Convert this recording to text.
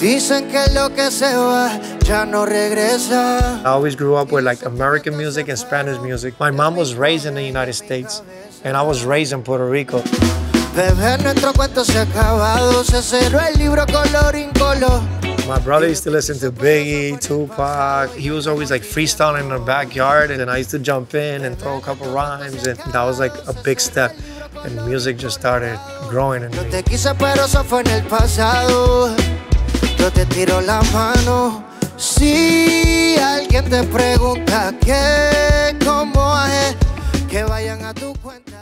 Dicen que lo que se va ya no regresa. I always grew up with like American music and Spanish music. My mom was raised in the United States and I was raised in Puerto Rico. Bebé, nuestro cuento se ha acabado, se cerró el libro color incolor. My brother used to listen to Biggie, Tupac. He was always like freestyling in the backyard, and I used to jump in and throw a couple rhymes, and that was like a big step. And music just started growing in me. Yo te tiro la mano. Si alguien te pregunta qué, cómo es, que vayan a tu cuenta.